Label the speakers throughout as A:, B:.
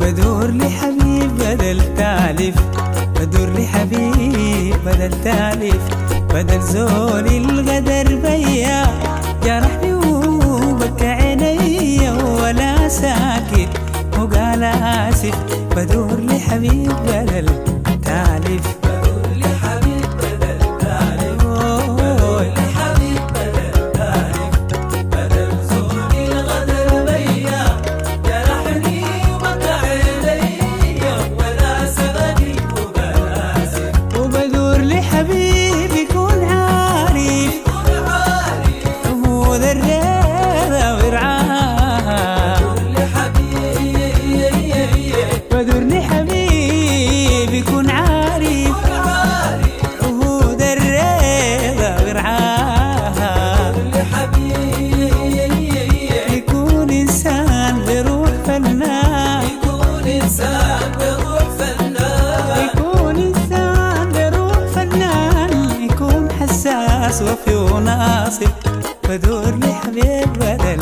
A: بدور لحبيب بدل تالف بدور لحبيب بدل تالف بدل زول القدر بيا. جرحني وبكى عيني ولا ساكت وقال آسف بدور لحبيب بدل تالف حساس وفي وناصف بدور لحبيب بدل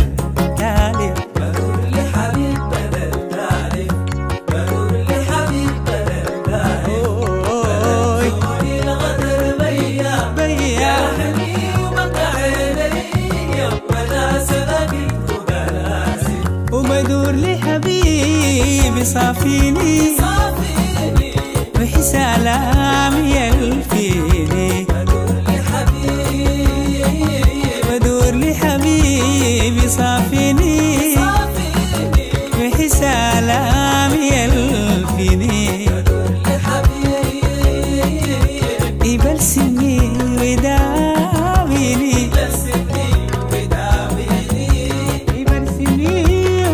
A: تالف بدور لحبيب بدل تالف بدور لحبيب بدل تالف بدل الغدر بيا. بيا. وبقى عيني ولا سبقي وبدور لحبيبي صافيني. صافيني. وحي بدور لحبيبي صافيني. وحي سلام يلفيني. يبلسمني ويداويني يبلسمني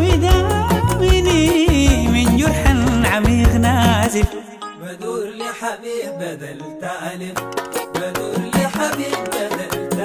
A: ويداويني من جرح عميق نازف بدور لحبيب بدل تالف بدور لحبيب بدل بدل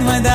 A: My dad.